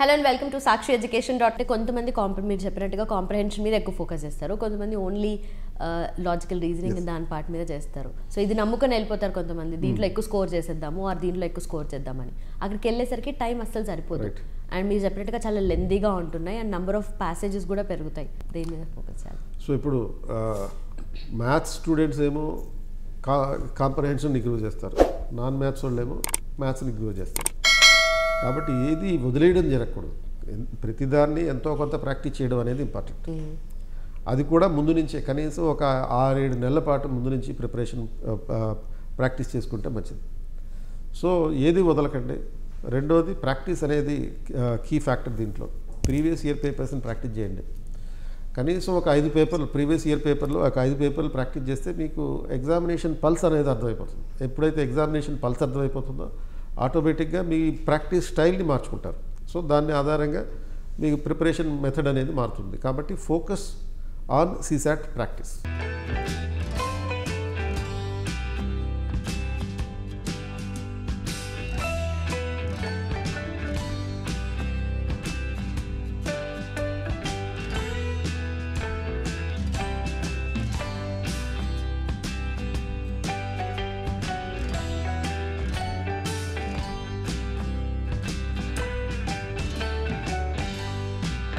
Hello and welcome to Sakshi education dot కొంతమంది కాంప్ర మీరు చెప్పినట్టుగా కాంప్రహెన్షన్ మీద ఎక్కువ ఫోకస్ చేస్తారు. కొంతమంది ఓన్లీ లాజికల్ రీజనింగ్ దాని పార్ట్ మీద చేస్తారు. సో ఇది నమ్ముకొని వెళ్ళిపోతారు కొంతమంది. దీంట్లో ఎక్కువ స్కోర్ చేసేద్దాము ఆర్ దీంట్లో ఎక్కువ స్కోర్ చేద్దామని. అక్కడికి వెళ్ళేసరికి టైం అస్సలు సరిపోదు. అండ్ మీరు చెప్పినట్టుగా చాలా లెందీగా ఉంటున్నాయి. అండ్ నెంబర్ ఆఫ్ ప్యాసేజెస్ కూడా పెరుగుతాయి. దేని మీద ఫోకస్ చేయాలి? సో ఇప్పుడు మ్యాథ్స్ స్టూడెంట్స్ ఏమో కాంప్రహెన్షన్ ఇంక్రూవ్ చేస్తారు. నాన్ మ్యాథ్స్ వాళ్ళు ఏమో మ్యాథ్స్ని ఇంక్రూవ్ చేస్తారు. కాబట్టి ఏది వదిలేయడం జరగకూడదు. ప్రతిదాన్ని ఎంతో కొంత ప్రాక్టీస్ చేయడం అనేది ఇంపార్టెంట్. అది కూడా ముందు నుంచే కనీసం ఒక ఆరేడు నెలల పాటు ముందు నుంచి ప్రిపరేషన్ ప్రాక్టీస్ చేసుకుంటే మంచిది. సో ఏది వదలకండి. రెండోది ప్రాక్టీస్ అనేది కీ ఫ్యాక్టర్ దీంట్లో. ప్రీవియస్ ఇయర్ పేపర్స్ని ప్రాక్టీస్ చేయండి. కనీసం ఒక ఐదు పేపర్లు ప్రీవియస్ ఇయర్ పేపర్లో ఒక ఐదు పేపర్లు ప్రాక్టీస్ చేస్తే మీకు ఎగ్జామినేషన్ పల్స్ అనేది అర్థమైపోతుంది. ఎప్పుడైతే ఎగ్జామినేషన్ పల్స్ అర్థమైపోతుందో ఆటోమేటిక్గా మీ ప్రాక్టీస్ స్టైల్ని మార్చుకుంటారు. సో దాని ఆధారంగా మీకు ప్రిపరేషన్ మెథడ్ అనేది మారుతుంది. కాబట్టి ఫోకస్ ఆన్ సీసాట్ ప్రాక్టీస్.